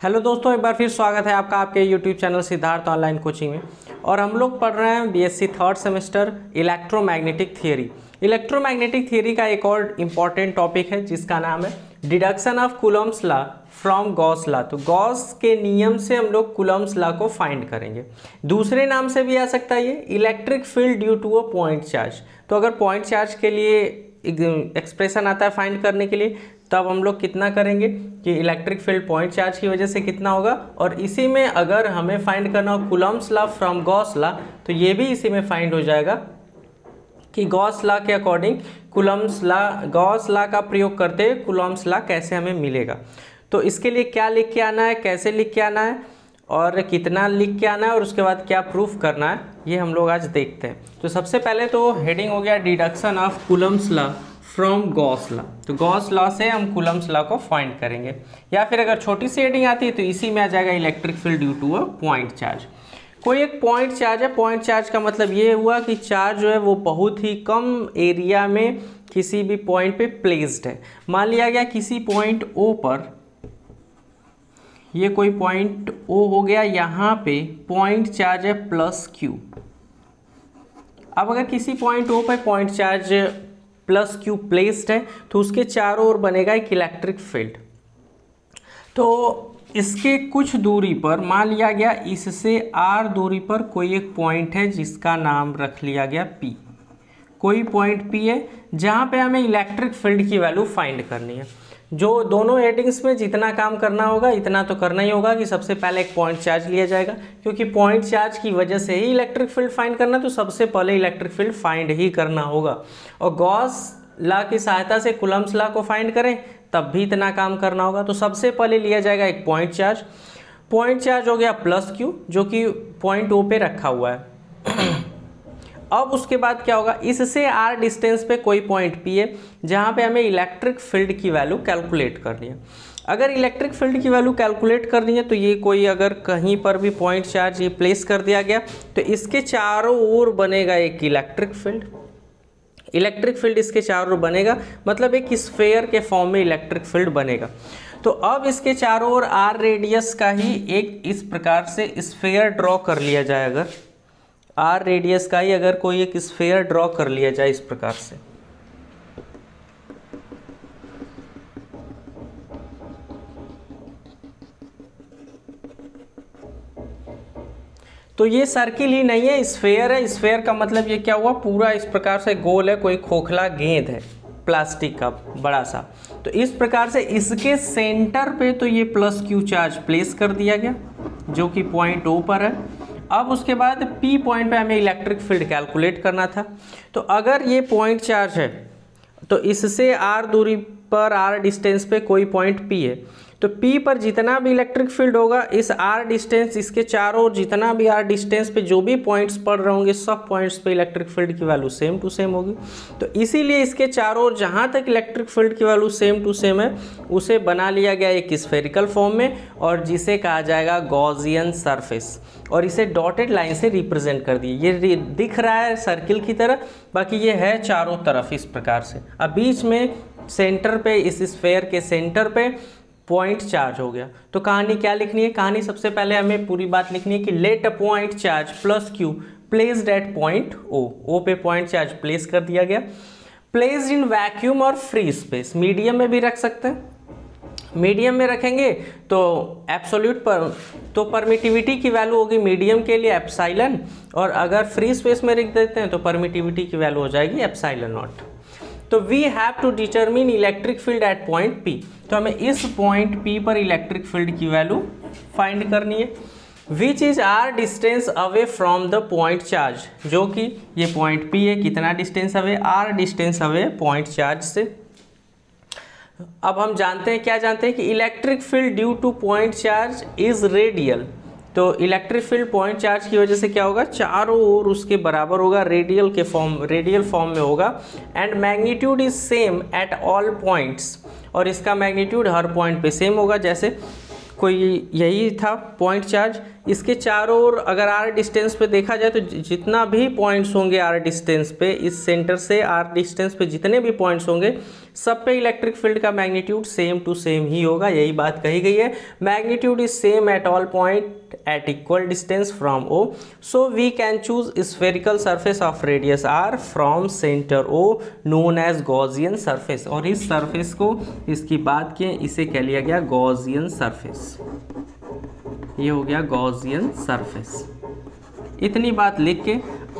Hello दोस्तों, एक बार फिर स्वागत है आपका आपके YouTube channel Siddharth online coaching में। और हम लोग पढ़ रहे हैं BSc third semester electromagnetic theory electromagnetic theory का एक और इंपॉर्टेंट टॉपिक है, जिसका नाम है deduction of Coulomb's law from Gauss law तो गॉस के नियम से हम लोग कुलम्स ला को फाइंड करेंगे। दूसरे नाम से भी आ सकता है ये electric field due to a point charge तो अगर पॉइंट चार्ज के लिए एक्सप्रेशन आता है फाइंड करने के लिए, तब हम लोग कितना करेंगे कि इलेक्ट्रिक फ़ील्ड पॉइंट चार्ज की वजह से कितना होगा। और इसी में अगर हमें फाइंड करना हो Coulomb's law from Gauss law तो ये भी इसी में फाइंड हो जाएगा कि गॉस ला के according Coulomb's law Gauss law का प्रयोग करते हुए कुलम्स ला कैसे हमें मिलेगा। तो इसके लिए क्या लिख के आना है, कैसे लिख के आना है? और कितना लिख के आना है और उसके बाद क्या प्रूफ करना है, ये हम लोग आज देखते हैं। तो सबसे पहले तो हेडिंग हो गया deduction of Coulomb's law from Gauss law तो गॉस लॉ से हम कुलम्स लॉ को फाइंड करेंगे। या फिर अगर छोटी सी हेडिंग आती है तो इसी में आ जाएगा electric field due to a point charge कोई एक पॉइंट चार्ज है पॉइंट चार्ज का मतलब ये हुआ कि चार्ज जो है, वो बहुत ही कम एरिया में किसी भी पॉइंट पे प्लेस्ड है। मान लिया गया किसी पॉइंट ओ पर ये कोई पॉइंट ओ हो गया यहाँ पे पॉइंट चार्ज है प्लस क्यू अब अगर किसी पॉइंट ओ पर point charge plus Q placed है तो उसके चारों ओर बनेगा एक इलेक्ट्रिक फ़ील्ड तो इसके कुछ दूरी पर, मान लिया गया इससे आर दूरी पर कोई एक पॉइंट है जिसका नाम रख लिया गया पी कोई पॉइंट पी है जहाँ पे हमें इलेक्ट्रिक फ़ील्ड की वैल्यू फाइंड करनी है। जो दोनों हेडिंग्स में जितना काम करना होगा, इतना तो करना ही होगा कि सबसे पहले एक पॉइंट चार्ज लिया जाएगा। क्योंकि पॉइंट चार्ज की वजह से ही इलेक्ट्रिक फ़ील्ड फाइंड करना तो सबसे पहले इलेक्ट्रिक फ़ील्ड फाइंड ही करना होगा। और गॉस ला की सहायता से कुलम्स ला को फाइंड करें, तब भी इतना काम करना होगा। तो सबसे पहले लिया जाएगा एक पॉइंट चार्ज पॉइंट चार्ज हो गया प्लस क्यू जो कि पॉइंट ओ पे रखा हुआ है। अब उसके बाद क्या होगा? इससे आर डिस्टेंस पे कोई पॉइंट पी है, जहाँ पे हमें इलेक्ट्रिक फ़ील्ड की वैल्यू कैलकुलेट करनी है। अगर इलेक्ट्रिक फ़ील्ड की वैल्यू कैलकुलेट करनी है तो ये कोई अगर कहीं पर भी पॉइंट चार्ज ये प्लेस कर दिया गया तो इसके चारों ओर बनेगा एक इलेक्ट्रिक फ़ील्ड इलेक्ट्रिक फ़ील्ड इसके चारों ओर बनेगा मतलब एक स्फेयर के फॉर्म में इलेक्ट्रिक फ़ील्ड बनेगा। तो अब इसके चारों ओर आर रेडियस का ही एक इस प्रकार से स्फेयर ड्रॉ कर लिया जाए अगर। आर रेडियस का ही अगर कोई एक स्फेयर ड्रॉ कर लिया जाए इस प्रकार से। तो ये सर्किल ही नहीं है स्फेयर है। स्फेयर का मतलब ये क्या हुआ? पूरा इस प्रकार से गोल है, कोई खोखला गेंद है प्लास्टिक का बड़ा सा। तो इस प्रकार से इसके सेंटर पे तो ये प्लस क्यू चार्ज प्लेस कर दिया गया, जो कि पॉइंट ओ पर है। अब उसके बाद P पॉइंट पे हमें इलेक्ट्रिक फ़ील्ड कैलकुलेट करना था। तो अगर ये पॉइंट चार्ज है तो इससे R दूरी पर R डिस्टेंस पे कोई पॉइंट P है। तो P पर जितना भी इलेक्ट्रिक फ़ील्ड होगा, इस R डिस्टेंस इसके चारों ओर जितना भी R डिस्टेंस पे जो भी पॉइंट्स पड़ रहे होंगे, सब पॉइंट्स पे इलेक्ट्रिक फ़ील्ड की वैल्यू सेम टू सेम होगी। तो इसीलिए इसके चारों ओर जहाँ तक इलेक्ट्रिक फ़ील्ड की वैल्यू सेम टू सेम है, उसे बना लिया गया एक स्फेरिकल फॉर्म में और जिसे कहा जाएगा गॉजियन सरफेस और इसे डॉटेड लाइन से रिप्रेजेंट कर दिए। ये दिख रहा है सर्किल की तरह, बाकी ये है चारों तरफ़ इस प्रकार से। अब बीच में सेंटर पे, इस स्फेयर के सेंटर पे पॉइंट चार्ज हो गया। तो कहानी क्या लिखनी है? कहानी सबसे पहले हमें पूरी बात लिखनी है कि let a point charge plus Q placed at point O O पे पॉइंट चार्ज प्लेस कर दिया गया। प्लेस्ड इन वैक्यूम और फ्री स्पेस मीडियम में भी रख सकते हैं। मीडियम में रखेंगे तो एप्सोल्यूट पर तो परमिटिविटी की वैल्यू होगी मीडियम के लिए एप्साइलन और अगर फ्री स्पेस में रख देते हैं तो परमिटिविटी की वैल्यू हो जाएगी एप्साइलन नॉट तो we have to determine electric field at point P तो हमें इस पॉइंट पी पर इलेक्ट्रिक फ़ील्ड की वैल्यू फाइंड करनी है which is R distance away from the point charge जो कि ये पॉइंट पी है, कितना distance away R distance away point charge से। अब हम जानते हैं, क्या जानते हैं कि electric field due to point charge is radial तो इलेक्ट्रिक फ़ील्ड पॉइंट चार्ज की वजह से क्या होगा? चारों ओर उसके बराबर होगा रेडियल के फॉर्म रेडियल फॉर्म में होगा। And magnitude is same at all points और इसका मैग्नीट्यूड हर पॉइंट पे सेम होगा। जैसे कोई यही था पॉइंट चार्ज इसके चारों ओर अगर आर डिस्टेंस पे देखा जाए तो जितना भी पॉइंट्स होंगे आर डिस्टेंस पे, इस सेंटर से आर डिस्टेंस पे जितने भी पॉइंट्स होंगे, सब पे इलेक्ट्रिक फ़ील्ड का मैग्नीट्यूड सेम टू सेम ही होगा, यही बात कही गई है। Magnitude is same at all point at equal distance from O so we can choose spherical surface of radius R from centre O known as Gaussian surface और इस surface को इसकी बात किए, इसे कह लिया गया गॉजियन सरफेस ये हो गया गॉजियन सरफेस। इतनी बात लिख के,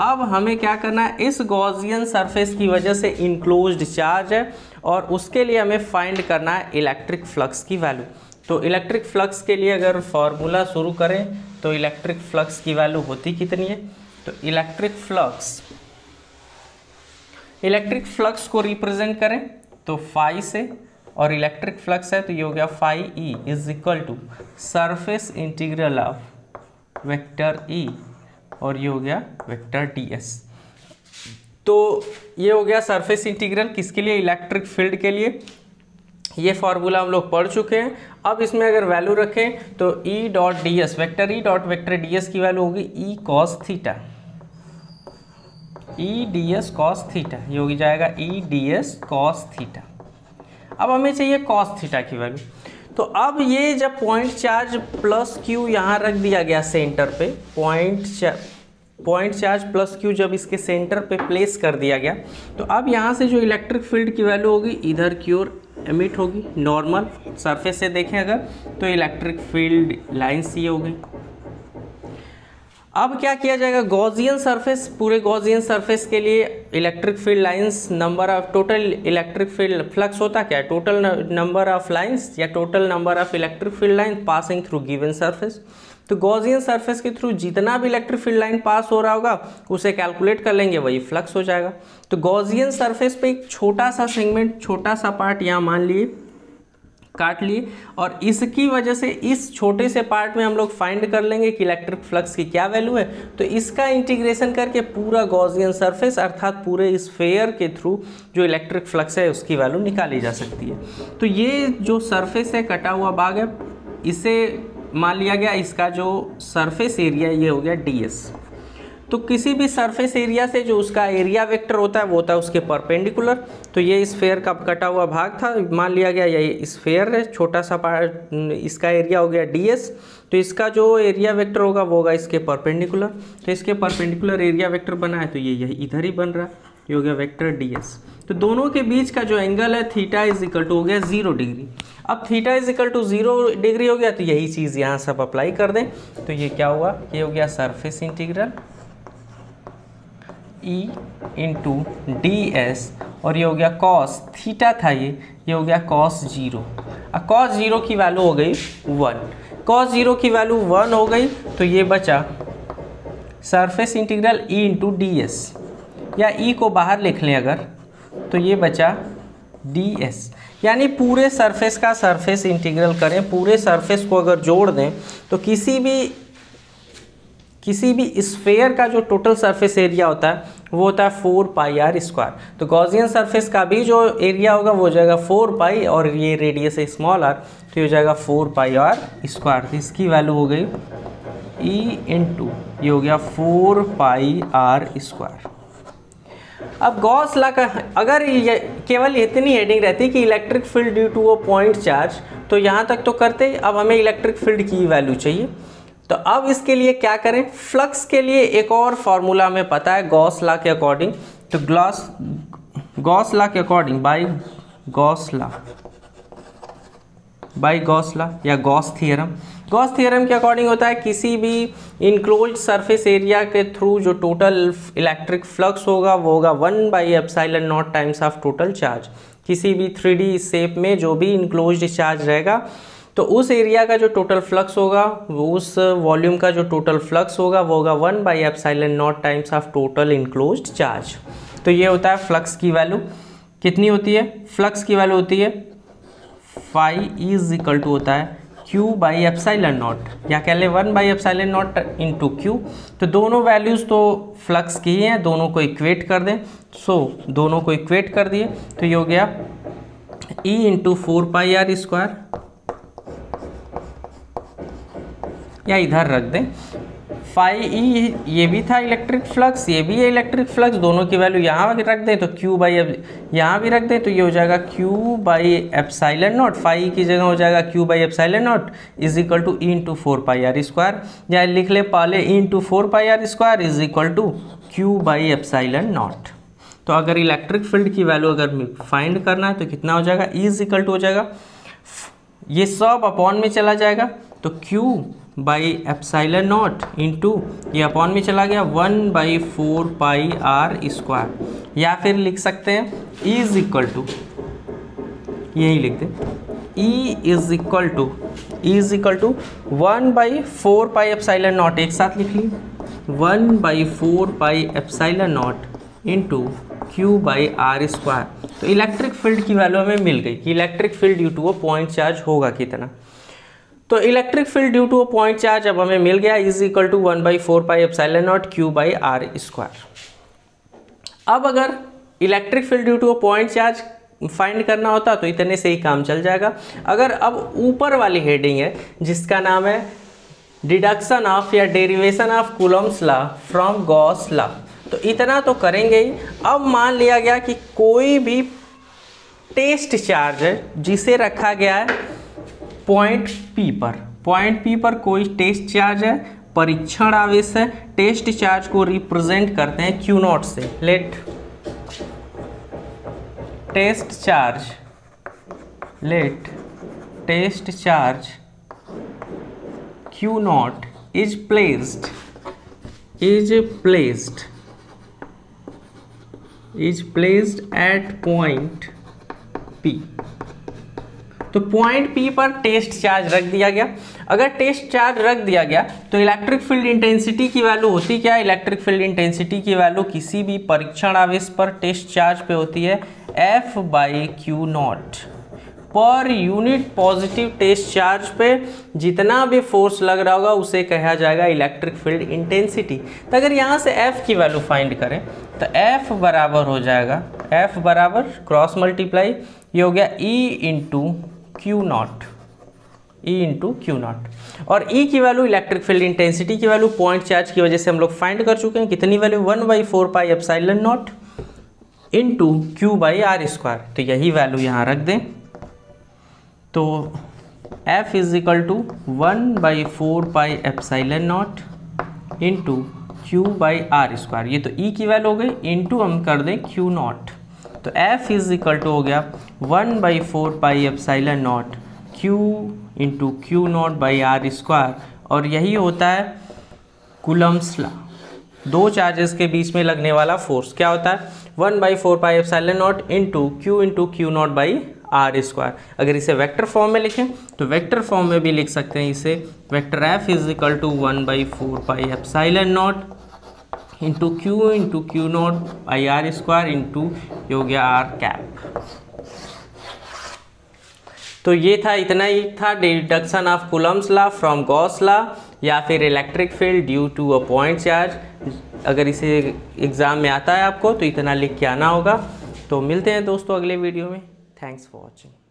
अब हमें क्या करना है? इस गॉजियन सरफेस की वजह से इनक्लोज्ड चार्ज है और उसके लिए हमें फाइंड करना है इलेक्ट्रिक फ्लक्स की वैल्यू तो इलेक्ट्रिक फ्लक्स के लिए अगर फॉर्मूला शुरू करें तो इलेक्ट्रिक फ्लक्स की वैल्यू होती कितनी है? तो इलेक्ट्रिक फ्लक्स इलेक्ट्रिक फ्लक्स को रिप्रेजेंट करें तो फाई से और इलेक्ट्रिक फ्लक्स है तो ये हो गया phi E is equal to surface integral of vector E और ये हो गया वेक्टर डी एस तो ये हो गया सरफेस इंटीग्रल किसके लिए? इलेक्ट्रिक फ़ील्ड के लिए. ये फार्मूला हम लोग पढ़ चुके हैं. अब इसमें अगर वैल्यू रखें तो E dot D S vector E dot vector D S की वैल्यू होगी E cos theta E D S cos theta ये होगी जाएगा E D S cos theta अब हमें चाहिए कॉस थीटा की वैल्यू तो अब ये जब पॉइंट चार्ज प्लस क्यू यहाँ रख दिया गया सेंटर पे point point charge plus Q जब इसके सेंटर पे प्लेस कर दिया गया तो अब यहाँ से जो इलेक्ट्रिक फ़ील्ड की वैल्यू होगी, इधर की ओर एमिट होगी नॉर्मल सरफेस से देखें अगर तो इलेक्ट्रिक फ़ील्ड लाइन सी होगी. अब क्या किया जाएगा? गॉजियन सरफेस पूरे गॉजियन सरफेस के लिए electric field lines number of total electric field flux होता क्या? है टोटल नंबर ऑफ़ लाइंस या total number of electric field line passing through given surface तो गॉजियन सरफेस के थ्रू जितना भी इलेक्ट्रिक फ़ील्ड लाइन पास हो रहा होगा, उसे कैलकुलेट कर लेंगे, वही फ्लक्स हो जाएगा। तो गॉजियन सरफेस पे एक छोटा सा सेगमेंट छोटा सा पार्ट यहाँ मान लिए काट लिए और इसकी वजह से इस छोटे से पार्ट में हम लोग फाइंड कर लेंगे कि इलेक्ट्रिक फ्लक्स की क्या वैल्यू है। तो इसका इंटीग्रेशन करके पूरा गॉजियन सरफेस अर्थात पूरे इस फेयर के थ्रू जो इलेक्ट्रिक फ्लक्स है, उसकी वैल्यू निकाली जा सकती है। तो ये जो सरफेस है, कटा हुआ बाग है, इसे मान लिया गया इसका जो सरफेस एरिया ये हो गया डीएस तो किसी भी सरफेस एरिया से जो उसका एरिया वेक्टर होता है, वो होता है उसके परपेंडिकुलर तो ये इस फेयर का कटा हुआ भाग था, मान लिया गया ये इस फेयर है, छोटा सा इसका एरिया हो गया डीएस तो इसका जो एरिया वेक्टर होगा, वो होगा इसके परपेंडिकुलर तो इसके परपेंडिकुलर एरिया वेक्टर बना है तो ये यही इधर ही बन रहा है, ये हो गया वेक्टर डी तो दोनों के बीच का जो एंगल है थीटा इज़ इक्वल टू हो गया ज़ीरो डिग्री अब theta is equal to zero degree हो गया तो यही चीज़ यहाँ सब अप्लाई कर दें. तो ये क्या हुआ? ये हो गया surface integral E into D S और ये हो गया कॉस थीटा था ये ये हो गया कॉस ज़ीरो अब कॉस ज़ीरो की वैल्यू हो गई वन कॉस ज़ीरो की वैल्यू वन हो गई तो ये बचा surface integral E into D S या ई e को बाहर लिख लें अगर तो ये बचा डी एस यानी पूरे सरफेस का सरफेस इंटीग्रल करें, पूरे सरफेस को अगर जोड़ दें तो किसी भी किसी भी स्फेयर का जो टोटल सरफेस एरिया होता है वो होता है फोर पाई आर स्क्वायर। तो गॉजियन सरफेस का भी जो एरिया होगा, वो हो जाएगा फोर पाई और ये रेडियस है स्मॉल आर तो ये हो जाएगा फोर पाई आर स्क्वायर। तो इसकी वैल्यू हो गई ई इन टू ये हो गया फोर पाई आर स्क्वायर। अब गॉस ला का, अगर ये केवल इतनी हेडिंग रहती कि electric field due to a point charge तो यहाँ तक तो करते, अब हमें इलेक्ट्रिक फ़ील्ड की वैल्यू चाहिए। तो अब इसके लिए क्या करें? फ्लक्स के लिए एक और फॉर्मूला में पता है गॉस ला के अकॉर्डिंग तो ग्लॉस गॉस ला के according by Gauss law by Gauss law या गॉस थियरम गॉस थियरम के अकॉर्डिंग होता है किसी भी इनक्लोज सरफेस एरिया के थ्रू जो टोटल इलेक्ट्रिक फ्लक्स होगा, वो होगा one by epsilon not times of total charge किसी भी थ्री शेप में जो भी इनक्लोज चार्ज रहेगा तो उस एरिया का जो टोटल फ्लक्स होगा वो उस वॉल्यूम का जो टोटल फ्लक्स होगा वो होगा one by epsilon not times of total enclose charge तो ये होता है फ्लक्स की वैल्यू कितनी होती है? फ्लक्स की वैल्यू होती है फाइव इज़ इक्वल टू होता है क्यू बाई एप्साइलन नॉट या कह लें one by F epsilon not into Q तो दोनों वैल्यूज़ तो फ्लक्स की ही हैं दोनों को इक्वेट कर दें. सो so, दोनों को इक्वेट कर दिए. तो ये हो गया E into four pi r square या इधर रख दें। फाइव ई, ये भी था इलेक्ट्रिक फ्लक्स ये भी है इलेक्ट्रिक फ्लक्स दोनों की वैल्यू यहाँ रख दें तो क्यू बाई अब यहाँ भी रख दें तो ये हो जाएगा Q by epsilon not five की जगह हो जाएगा Q by epsilon not is equal to into four pi r square या लिख ले पहले into four pi r square is equal to Q by epsilon not तो अगर इलेक्ट्रिक फ़ील्ड की वैल्यू अगर फाइंड करना है तो कितना हो जाएगा? ई इज़ इक्वल टू हो जाएगा। ये सब अपॉन में चला जाएगा। तो Q by epsilon not into ये अपॉन में चला गया one by four pi r square या फिर लिख सकते हैं इज़ इक्वल टू यही लिखते E is equal to is equal to one by four pi epsilon not एक साथ लिख ली। One by four pi epsilon not into Q by R square तो इलेक्ट्रिक फ़ील्ड की वैल्यू हमें मिल गई, कि इलेक्ट्रिक फ़ील्ड ड्यू टू वो पॉइंट चार्ज होगा कितना। तो electric field due to a point charge अब हमें मिल गया is equal to one by four pi epsilon not Q by R square अब अगर electric field due to a point charge find करना होता तो इतने से ही काम चल जाएगा। अगर अब ऊपर वाली हेडिंग है, जिसका नाम है डिडक्शन ऑफ़ या derivation of Coulomb's law from Gauss law तो इतना तो करेंगे ही। अब मान लिया गया कि कोई भी टेस्ट चार्ज है, जिसे रखा गया है पॉइंट पी पर। पॉइंट पी पर कोई टेस्ट चार्ज है, परीक्षण आवेश है टेस्ट चार्ज को रिप्रेजेंट करते हैं क्यू नॉट से। Let test charge let test charge Q not is placed is placed is placed at point P तो पॉइंट पी पर टेस्ट चार्ज रख दिया गया। अगर टेस्ट चार्ज रख दिया गया तो इलेक्ट्रिक फ़ील्ड इंटेंसिटी की वैल्यू होती क्या? इलेक्ट्रिक फ़ील्ड इंटेंसिटी की वैल्यू किसी भी परीक्षण आवेश पर टेस्ट चार्ज पे होती है। एफ़ बाई क्यू नॉट पर यूनिट पॉजिटिव टेस्ट चार्ज पे जितना भी फोर्स लग रहा होगा, उसे कहा जाएगा इलेक्ट्रिक फ़ील्ड इंटेंसिटी तो अगर यहाँ से F की वैल्यू फाइंड करें तो F बराबर हो जाएगा। F बराबर क्रॉस मल्टीप्लाई ये हो गया E into Q not E into Q not और E की वैल्यू इलेक्ट्रिक फ़ील्ड इंटेंसिटी की वैल्यू पॉइंट चार्ज की वजह से हम लोग फाइंड कर चुके हैं कितनी value one by four pi F epsilon not into Q by R square तो यही वैल्यू यहाँ रख दें। तो f is equal to one by four pi F epsilon not into Q by R square ये तो e की value हो गई। इंटू हम कर दें क्यू नॉट तो f इज़ इक्वल टू हो गया one by four pi F epsilon not q into Q not by R square और यही होता है कुलम्स ला दो चार्जेस के बीच में लगने वाला फोर्स क्या होता है? One by four pi epsilon not into Q into Q not by R square अगर इसे वेक्टर फॉर्म में लिखें तो वेक्टर फॉर्म में भी लिख सकते हैं इसे. Vector F is equal to one by four pi epsilon not into Q into Q not I R square into हो गया आर कैप तो ये था, इतना ही था deduction of Coulomb's law from Gauss law या फिर electric field due to a point charge अगर इसे एग्ज़ाम में आता है आपको तो इतना लिख के आना होगा। तो मिलते हैं दोस्तों अगले वीडियो में। Thanks for watching.